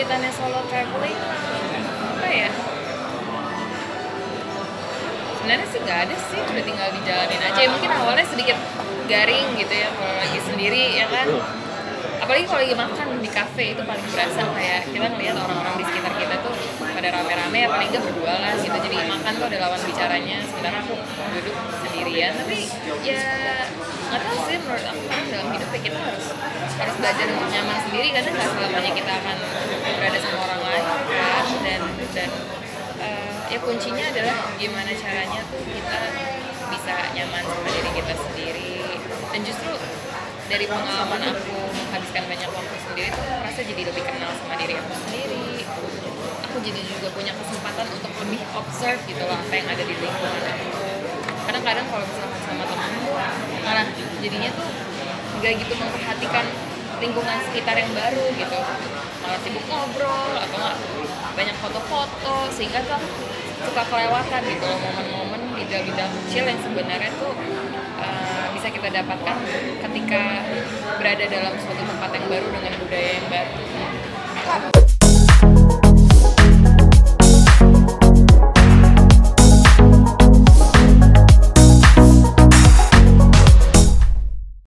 kesulitannya solo traveling apa ya? Sebenarnya sih nggak ada sih udah tinggal dijalanin aja. Ya, mungkin awalnya sedikit garing gitu ya kalau lagi sendiri ya kan? Apalagi kalau lagi makan di kafe itu paling berasa kayak kita ngelihat orang-orang di sekitar pada rame-rame ya paling nggak berdua lah gitu. Jadi makan tuh ada lawan bicaranya. Sementara aku duduk sendirian tapi ya nggak tahu sih menurut aku kan dalam hidup ya kita harus harus belajar untuk nyaman sendiri. Karena nggak selamanya kita akan berada sama orang lain kan? Dan dan eh, ya kuncinya adalah gimana caranya tuh kita bisa nyaman sama diri kita sendiri. Dan justru dari pengalaman aku menghabiskan banyak waktu sendiri tuh aku merasa jadi lebih kenal sama diri aku sendiri aku jadi juga punya kesempatan untuk lebih observe gitu loh apa yang ada di lingkungan aku. Kadang-kadang kalau misalkan sama temen tuh malah jadinya tuh nggak gitu memperhatikan lingkungan sekitar yang baru gitu. Malah sibuk ngobrol atau nggak banyak foto-foto sehingga tuh suka kelewatan gitu loh momen-momen detail-detail kecil yang sebenarnya tuh uh, bisa kita dapatkan ketika berada dalam suatu tempat yang baru dengan budaya yang baru